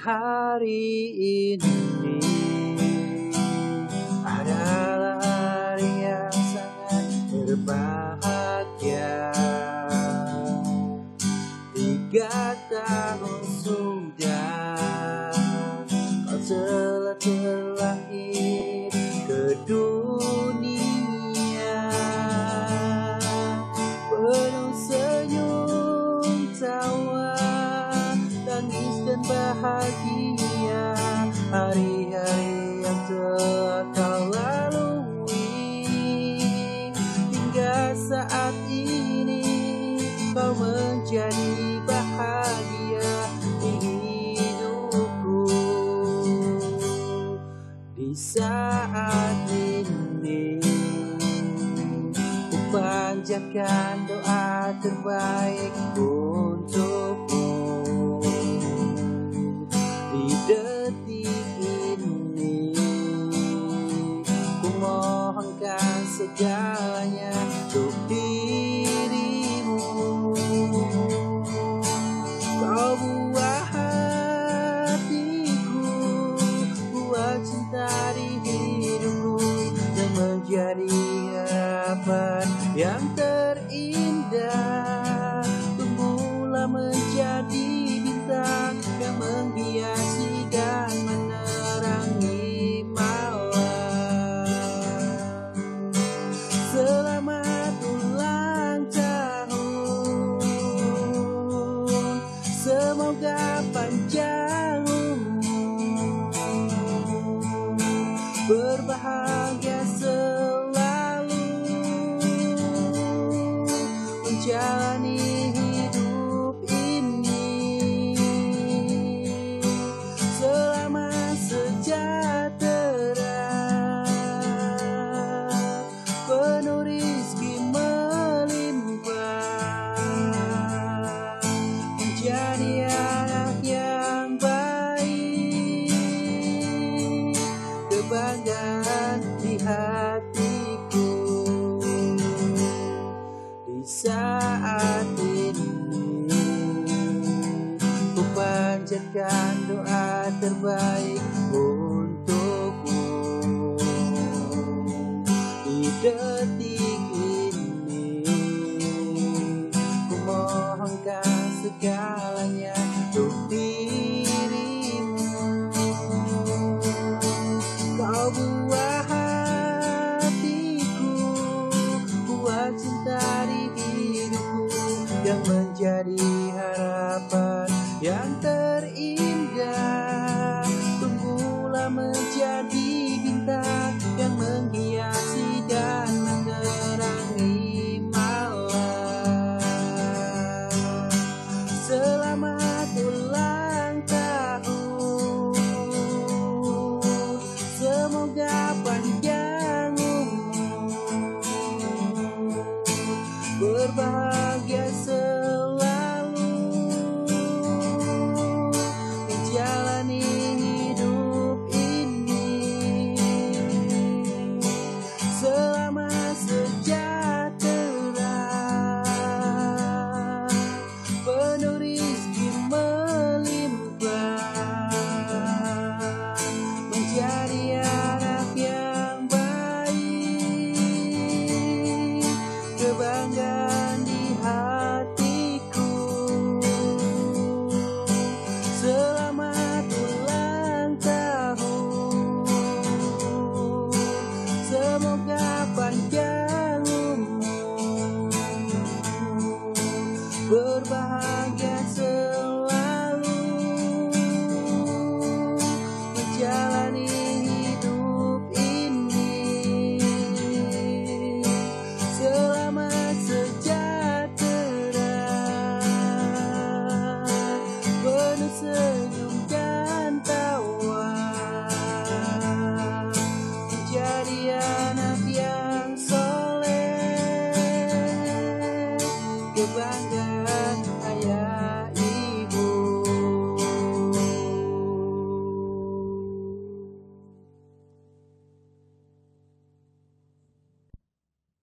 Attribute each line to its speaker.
Speaker 1: hari ini adalah hari yang sangat berbahagia. Tiga tahun sudah kau jadi bahagia di hidupku. Di saat ini ku panjatkan doa terbaik untukmu. Di detik ini ku mohonkan segala saat ini. Ku panjatkan doa terbaik untukmu. Di detik ini Ku mohonkan segalanya.